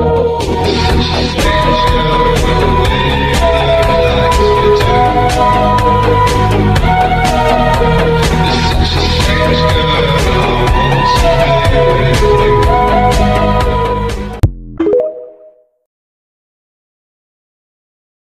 Oh, oh, oh, oh,